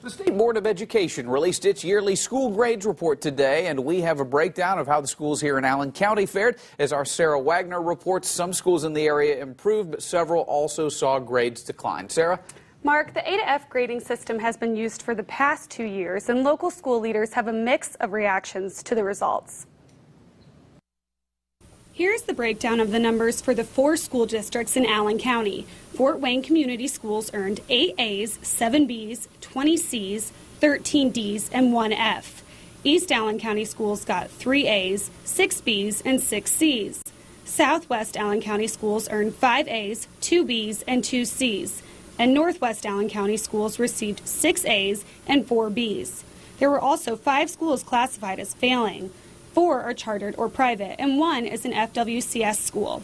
The State Board of Education released its yearly school grades report today, and we have a breakdown of how the schools here in Allen County fared. As our Sarah Wagner reports, some schools in the area improved, but several also saw grades decline. Sarah? Mark, the A to F grading system has been used for the past two years, and local school leaders have a mix of reactions to the results. Here's the breakdown of the numbers for the four school districts in Allen County. Fort Wayne Community Schools earned 8 A's, 7 B's, 20 C's, 13 D's, and 1 F. East Allen County Schools got 3 A's, 6 B's, and 6 C's. Southwest Allen County Schools earned 5 A's, 2 B's, and 2 C's. And Northwest Allen County Schools received 6 A's and 4 B's. There were also five schools classified as failing. Four are chartered or private, and one is an FWCS school.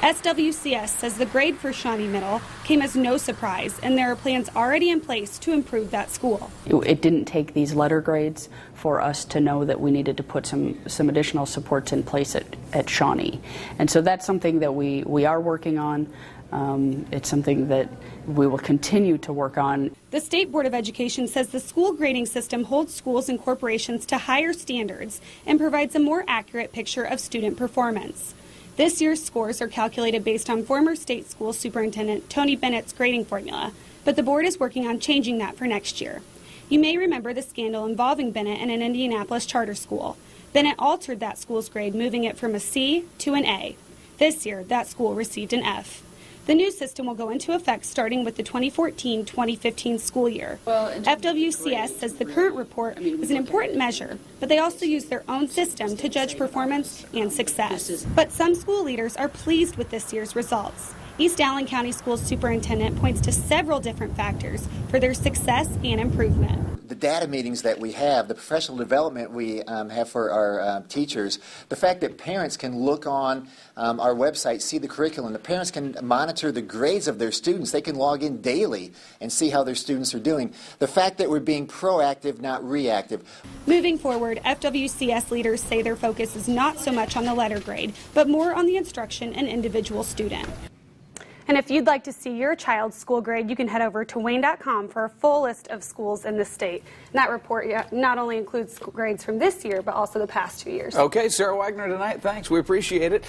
FWCS says the grade for Shawnee Middle came as no surprise, and there are plans already in place to improve that school. It didn't take these letter grades for us to know that we needed to put some, some additional supports in place at, at Shawnee. And so that's something that we, we are working on. Um, it's something that we will continue to work on. The State Board of Education says the school grading system holds schools and corporations to higher standards and provides a more accurate picture of student performance. This year's scores are calculated based on former state school superintendent Tony Bennett's grading formula, but the board is working on changing that for next year. You may remember the scandal involving Bennett and an Indianapolis charter school. Bennett altered that school's grade, moving it from a C to an A. This year, that school received an F. The new system will go into effect starting with the 2014-2015 school year. Well, FWCS says the current report is an important measure, but they also use their own system to judge performance and success. But some school leaders are pleased with this year's results. East Allen County Schools Superintendent points to several different factors for their success and improvement the data meetings that we have, the professional development we um, have for our uh, teachers, the fact that parents can look on um, our website, see the curriculum, the parents can monitor the grades of their students, they can log in daily and see how their students are doing. The fact that we're being proactive, not reactive. Moving forward, FWCS leaders say their focus is not so much on the letter grade, but more on the instruction and individual student. And if you'd like to see your child's school grade, you can head over to wane.com for a full list of schools in the state. And that report not only includes grades from this year, but also the past two years. Okay, Sarah Wagner tonight. Thanks. We appreciate it.